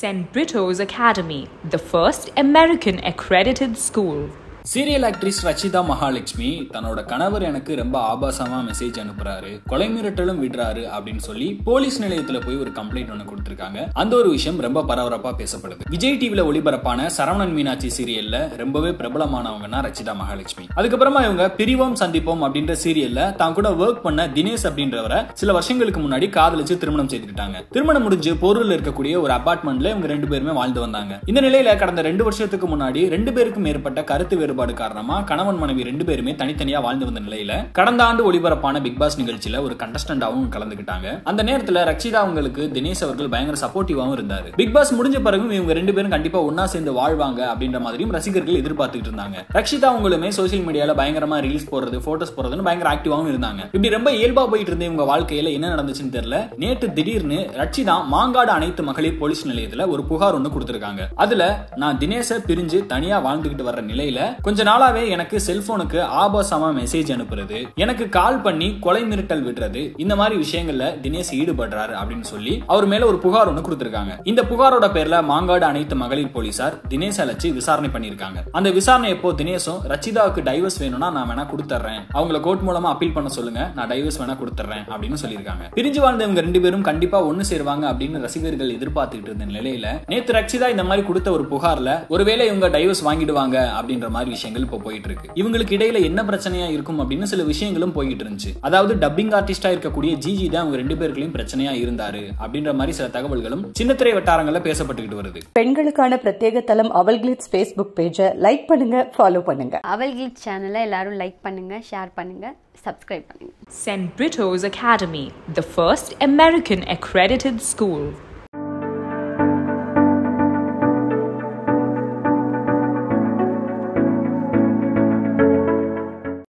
St. Brito's Academy, the first American accredited school. Serial actress Rachitha Mahalakshmi தன்னோட கணவர் எனக்கு ரொம்ப ஆபாசமா மெசேஜ் அனுப்புறாரு கொலை மிரட்டலும் விடுறாரு அப்படின்னு சொல்லி போலீஸ் நிலையத்துல போய் ஒரு கம்ப்ளைண்ட் ஒன்று கொடுத்திருக்காங்க. அந்த ஒரு விஷயம் ரொம்ப பரபரப்பா பேசப்படுது. விஜய் டிவில ஒளிபரப்பான சரவணன் மீனாட்சி சீரியல்ல ரொம்பவே பிரபலமானவங்கன்னா ரச்சிதா மகாலட்சுமி. அதுக்கப்புறமா இவங்க பிரிவோம் சந்திப்போம் அப்படின்ற சீரியல்ல தான் கூட ஒர்க் பண்ண தினேஷ் அப்படின்றவரை சில வருஷங்களுக்கு முன்னாடி காதலிச்சு திருமணம் செய்துட்டாங்க திருமணம் முடிஞ்சு போரூர்ல இருக்கக்கூடிய ஒரு அபார்ட்மெண்ட்ல இவங்க ரெண்டு பேருமே வாழ்ந்து வந்தாங்க. இந்த நிலையில கடந்த ரெண்டு வருஷத்துக்கு முன்னாடி ரெண்டு பேருக்கும் மேற்பட்ட கருத்து வேறுபாடு காரணமா கணவன் மனைவி ரெண்டு பேருமே தனித்தனியா வாழ்ந்து வந்த நிலையில கடந்த ஆண்டு ஒளிபரப்பான பிக் பாஸ் நிகழ்ச்சியில ஒரு கண்டஸ்டன்டாவும் கலந்துக்கிட்டாங்க அந்த நேரத்துல ரக்ஷிதா அவங்களுக்கு தினேஷ் அவர்கள் பயங்கர சப்போர்ட்டிவாவும் இருந்தாரு. பிக் பாஸ் முடிஞ்ச பிறகும் இவங்க ரெண்டு பேரும் கண்டிப்பா ஒன்னா சேர்ந்து வாழ்வாங்க அப்படின்ற மாதிரியும் ரசிகர்கள் எதிர்பார்த்துட்டு இருந்தாங்க. ரக்ஷிதா அவங்களுமே சோசியல் மீடியால பயங்கரமா ரீல்ஸ் போடுறது போட்டோஸ் போடுறதுன்னு பயங்கர ஆக்டிவாவும் இருந்தாங்க. இப்படி ரொம்ப இயல்பா போயிட்டு இருந்த இவங்க வாழ்க்கையில என்ன நடந்துச்சுன்னு தெரியல. நேற்று திடீர்னு ரட்சிதா மாங்காடு அனைத்து மகளிர் போலீஸ் நிலையத்துல ஒரு புகார் ஒண்ணு கொடுத்திருக்காங்க. அதுல நான் தினேச பிரிஞ்சு தனியா வாழ்ந்துகிட்டு வர்ற நிலையில கொஞ்ச நாளாவே எனக்கு செல்போனுக்கு ஆபாசமா மெசேஜ் அனுப்புறது எனக்கு கால் பண்ணி கொலை மிரட்டல் விடுறது இந்த மாதிரி விஷயங்கள்ல தினேஷ் ஈடுபடுறாரு அப்படின்னு சொல்லி அவர் மேல ஒரு புகார் ஒன்னு கொடுத்திருக்காங்க. இந்த புகாரோட பேர்ல மாங்காடு அனைத்து மகளிர் போலீசார் தினேஷ் அழைச்சு விசாரணை பண்ணிருக்காங்க அந்த விசாரணை எப்போ தினேஷும் ரச்சிதாவுக்கு டைவர்ஸ் வேணும்னா நான் வேணா கொடுத்துறேன் அவங்கள கோர்ட் மூலமா அப்பீல் பண்ண சொல்லுங்க நான் டைவர்ஸ் வேணா கொடுத்துறேன் அப்படின்னு சொல்லியிருக்காங்க. பிரிஞ்சு வாழ்ந்த இவங்க ரெண்டு பேரும் கண்டிப்பா ஒன்னு சேருவாங்க அப்படின்னு ரசிகர்கள் எதிர்பார்த்துட்டு இருந்த நிலையில நேத்து ரச்சிதா இந்த மாதிரி கொடுத்த ஒரு புகார்ல ஒருவேளை இவங்க டைவர்ஸ் வாங்கிடுவாங்க அப்படின்ற மாதிரி விஷயங்கள் இப்போ போயிட்டு இருக்கு இவங்களுக்கு இடையில என்ன பிரச்சனையா இருக்கும் அப்படின்னு சில விஷயங்களும் போயிட்டு இருந்துச்சு அதாவது டப்பிங் ஆர்டிஸ்டா இருக்கக்கூடிய ஜிஜி தான் அவங்க ரெண்டு பேருக்குள்ளயும் பிரச்சனையா இருந்தாரு அப்படின்ற மாதிரி சில தகவல்களும் சின்னத்திரை வட்டாரங்கள்ல பேசப்பட்டுக்கிட்டு வருது பெண்களுக்கான பிரத்யேக தளம் அவல் கிளிட்ஸ் ஃபேஸ்புக் பேஜை லைக் பண்ணுங்க ஃபாலோ பண்ணுங்க அவல் கிளிக் சேனலை எல்லாரும் லைக் பண்ணுங்க ஷேர் பண்ணுங்க சப்ஸ்கிரைப் பண்ணுங்க St. Brito's Academy, the first American accredited school.